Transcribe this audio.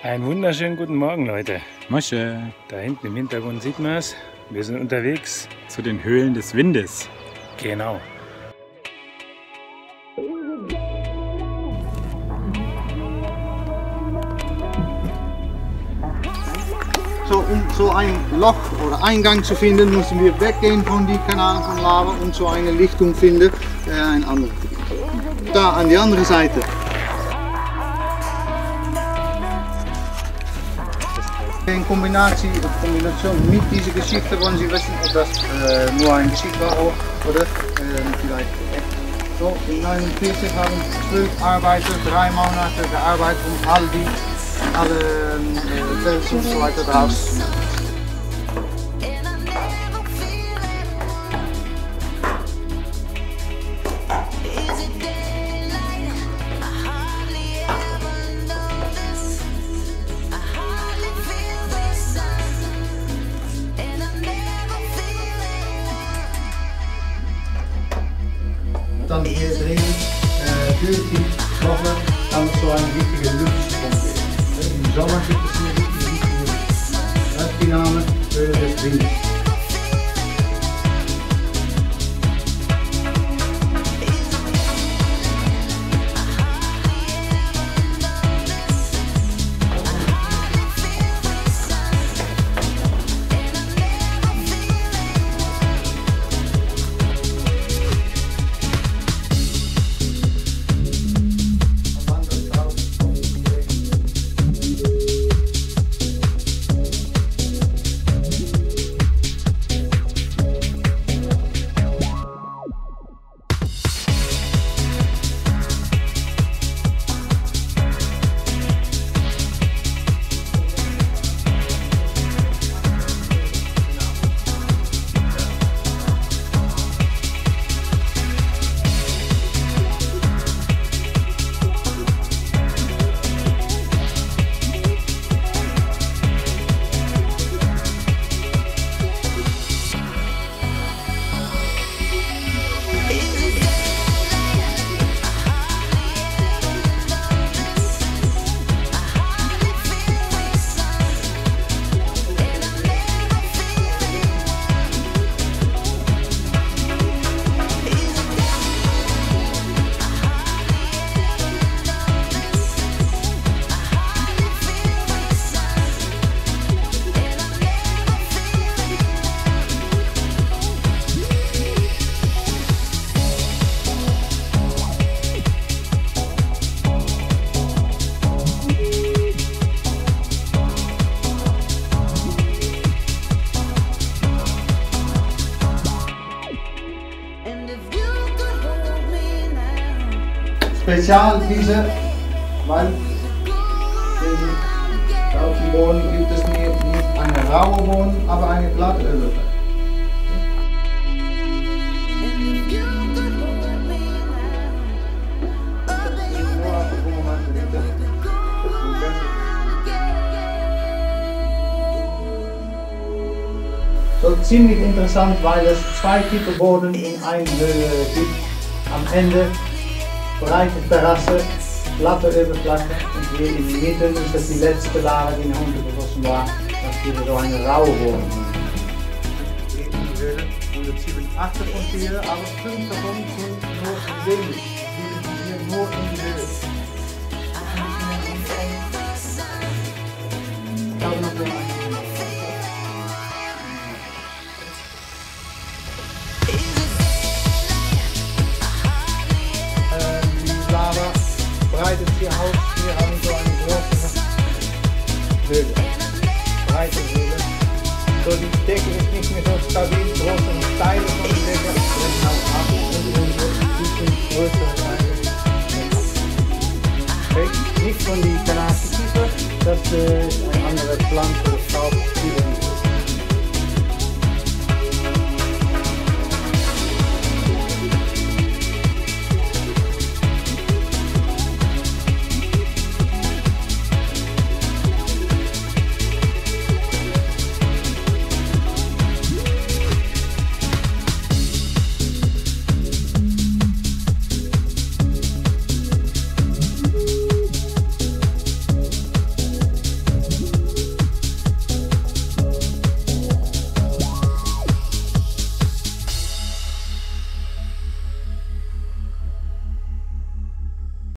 Einen wunderschönen guten Morgen, Leute. Mosche. Da hinten im Hintergrund sieht man es. Wir sind unterwegs. Zu den Höhlen des Windes. Genau. So, um so ein Loch oder Eingang zu finden, müssen wir weggehen von die Kanal von Lava und so eine Lichtung finden, äh, ein anderes. Da an die andere Seite. In Kombinatie, in Kombination mit dieser Geschichte wollen Sie wissen, ob das äh, nur ein Geschichte war oder äh, vielleicht echt. So, in 49 haben zwölf Arbeiter drei Monate gearbeitet, um all die alle äh, Fels und so weiter draus dann hier drin äh, durch die Woche dann so ein richtiger Luftstrom wird. Im Sommer gibt es hier richtig, richtige Das ist die Name Höhle des Windes. Spezial diese, weil in, Boden gibt es nicht, nicht eine raue Boden, aber eine glatte Oberfläche. So ziemlich interessant, weil es zwei Typen Boden in einer Höhle gibt. Am Ende breite Terrasse, glatte Oberfläche und hier in der Mitte ist das die letzte Lage, die nach unten geflossen war, dass wir so eine raue die Höhle 187 von Tieren, aber 5 davon sind nur wenig. Die sind nur in Wir haben so eine große Höhle. Breite Höhle. So die Decke ist nicht mehr so stabil. Große Teile von der Decke brechen auch ab und unsere bisschen größere. Okay. Nicht von die Kiefer, das äh,